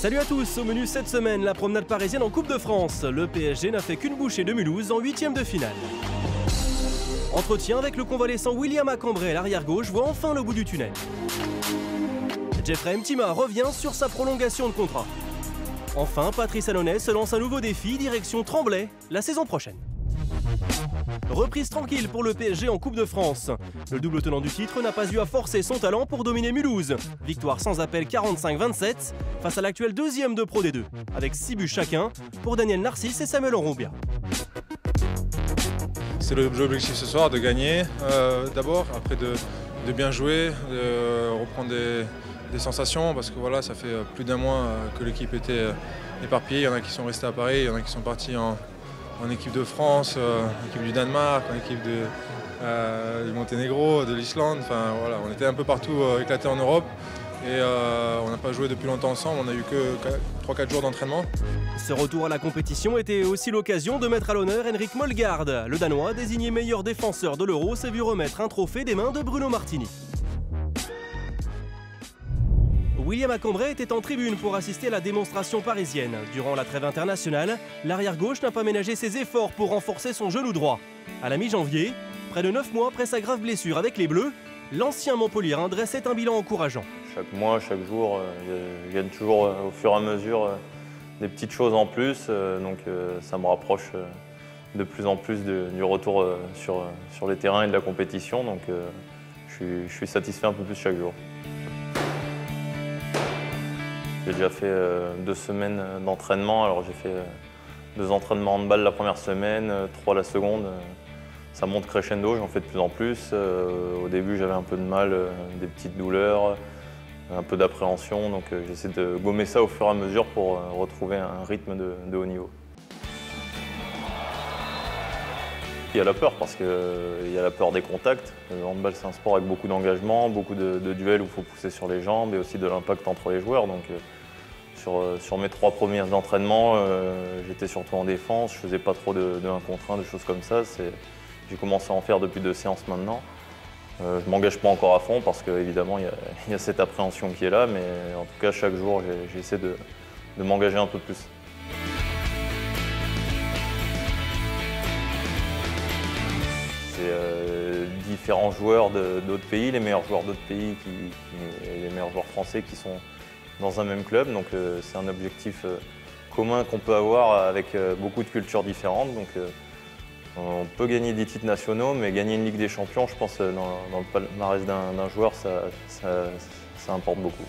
Salut à tous, au menu cette semaine, la promenade parisienne en Coupe de France. Le PSG n'a fait qu'une bouchée de Mulhouse en huitième de finale. Entretien avec le convalescent William Acambray, l'arrière-gauche, voit enfin le bout du tunnel. Jeffrey Mtima revient sur sa prolongation de contrat. Enfin, Patrice Alonnet se lance un nouveau défi, direction Tremblay, la saison prochaine. Reprise tranquille pour le PSG en Coupe de France. Le double tenant du titre n'a pas eu à forcer son talent pour dominer Mulhouse. Victoire sans appel 45-27 face à l'actuel deuxième de Pro D2, avec 6 buts chacun pour Daniel Narcisse et Samuel Orombia. C'est l'objectif ce soir de gagner euh, d'abord, après de, bien jouer, de reprendre des, sensations parce que voilà, ça fait plus d'un mois euh, que l'équipe était euh, éparpillée. Il y en a qui sont restés à Paris, il y en a qui sont partis en, en équipe de France, en équipe du Danemark, en équipe de, du Monténégro, de l'Islande. Enfin on était un peu partout éclatés en Europe. Et euh, on n'a pas joué depuis longtemps ensemble, on n'a eu que 3-4 jours d'entraînement. Ce retour à la compétition était aussi l'occasion de mettre à l'honneur Henrik Molgaard. Le Danois, désigné meilleur défenseur de l'Euro, s'est vu remettre un trophée des mains de Bruno Martini. William Acambray était en tribune pour assister à la démonstration parisienne. Durant la trêve internationale, l'arrière-gauche n'a pas ménagé ses efforts pour renforcer son genou droit. À la mi-janvier, près de 9 mois après sa grave blessure avec les Bleus, l'ancien Montpellier dressait un bilan encourageant. Chaque mois, chaque jour, euh, il gagne toujours euh, au fur et à mesure euh, des petites choses en plus. Donc ça me rapproche de plus en plus du retour sur les terrains et de la compétition. Donc je suis, satisfait un peu plus chaque jour. J'ai déjà fait deux semaines d'entraînement. Alors j'ai fait deux entraînements de balle la première semaine, trois la seconde. Ça monte crescendo, j'en fais de plus en plus. au début j'avais un peu de mal, des petites douleurs un peu d'appréhension. Donc euh, j'essaie de gommer ça au fur et à mesure pour euh, retrouver un rythme de, haut niveau. Il y a la peur parce qu'il euh, y a la peur des contacts. Le handball c'est un sport avec beaucoup d'engagement, beaucoup de, duels où il faut pousser sur les jambes et aussi de l'impact entre les joueurs. Donc sur, mes trois premiers entraînements, j'étais surtout en défense, je faisais pas trop de, de 1 contre 1, de choses comme ça. J'ai commencé à en faire depuis deux séances maintenant. Euh, je ne m'engage pas encore à fond parce qu'évidemment il y, a cette appréhension qui est là, mais en tout cas chaque jour j'essaie de, m'engager un peu plus. C'est euh, différents joueurs d'autres pays, les meilleurs joueurs d'autres pays et les meilleurs joueurs français qui sont dans un même club. Donc euh, c'est un objectif commun qu'on peut avoir avec beaucoup de cultures différentes. Donc, on peut gagner des titres nationaux, mais gagner une Ligue des Champions, je pense, dans, dans le palmarès d'un joueur, ça, ça, importe beaucoup.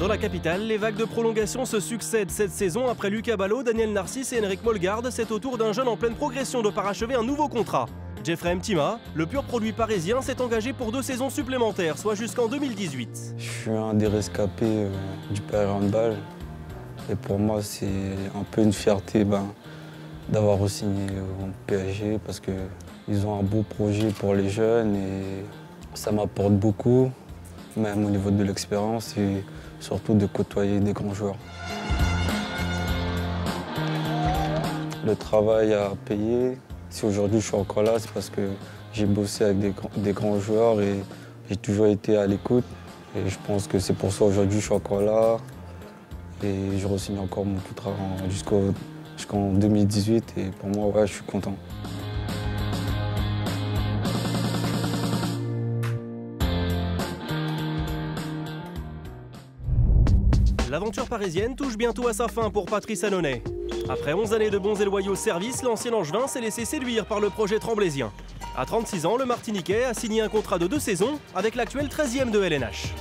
Dans la capitale, les vagues de prolongation se succèdent cette saison. Après Lucas Ballot, Daniel Narcisse et Henrik Molgard, c'est au tour d'un jeune en pleine progression de parachever un nouveau contrat. Jeffrey Mtima, le pur produit parisien, s'est engagé pour deux saisons supplémentaires, soit jusqu'en 2018. Je suis un des rescapés euh, du Paris Handball. Et pour moi, c'est un peu une fierté ben, d'avoir re-signé au PSG parce qu'ils ont un beau projet pour les jeunes et ça m'apporte beaucoup, même au niveau de l'expérience surtout de côtoyer des grands joueurs. Le travail à payer, si aujourd'hui je suis encore là, c'est parce que j'ai bossé avec des, grands joueurs et j'ai toujours été à l'écoute. Et je pense que c'est pour ça aujourd'hui je suis encore là. Et je re encore mon contrat jusqu'en 2018 et pour moi, je suis content. L'aventure parisienne touche bientôt à sa fin pour Patrice Annonay. Après 11 années de bons et loyaux services, l'ancien Angevin s'est laissé séduire par le projet tremblaisien. À 36 ans, le Martiniquais a signé un contrat de deux saisons avec l'actuel 13e de LNH.